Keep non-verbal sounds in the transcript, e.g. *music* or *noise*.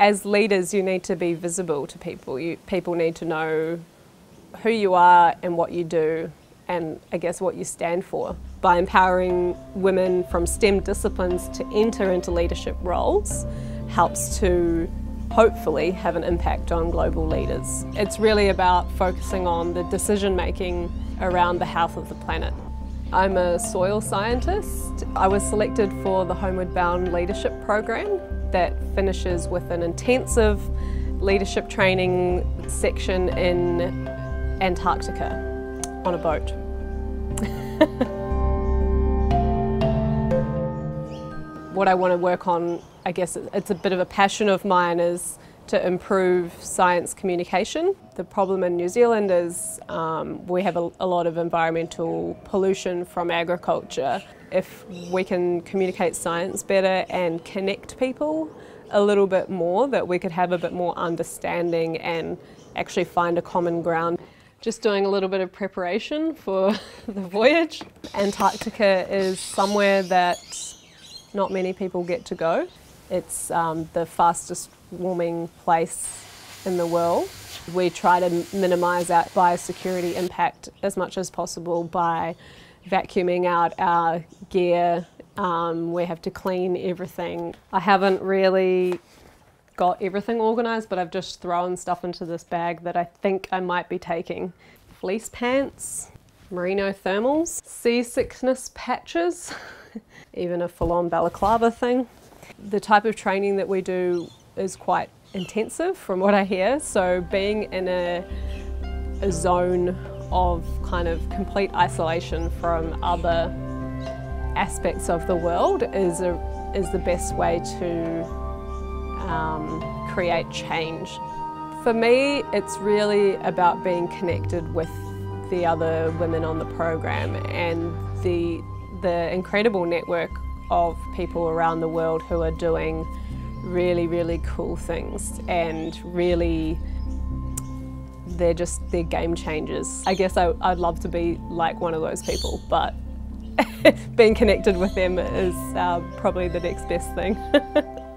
as leaders, you need to be visible to people. You, people need to know who you are and what you do, and I guess what you stand for. By empowering women from STEM disciplines to enter into leadership roles, helps to hopefully have an impact on global leaders. It's really about focusing on the decision making around the health of the planet. I'm a soil scientist. I was selected for the Homeward Bound Leadership Program that finishes with an intensive leadership training section in Antarctica on a boat. *laughs* what I want to work on, I guess it's a bit of a passion of mine, is to improve science communication. The problem in New Zealand is um, we have a, a, lot of environmental pollution from agriculture. If we can communicate science better and connect people a little bit more, that we could have a bit more understanding and actually find a common ground. Just doing a little bit of preparation for *laughs* the voyage. Antarctica is somewhere that not many people get to go. It's um, the fastest warming place in the world. We try to minimise our biosecurity impact as much as possible by vacuuming out our gear. Um, we have to clean everything. I haven't really got everything organised, but I've just thrown stuff into this bag that I think I might be taking. Fleece pants, merino thermals, seasickness patches, *laughs* even a full-on balaclava thing. The type of training that we do is quite intensive from what I hear, so being in a, a zone of kind of complete isolation from other aspects of the world is, a, is the best way to um, create change. For me, it's really about being connected with the other women on the program and the, the incredible network of people around the world who are doing really, really cool things and really they're just, they're game changers. I guess I, would love to be like one of those people, but *laughs* being connected with them is uh, probably the next best thing. *laughs*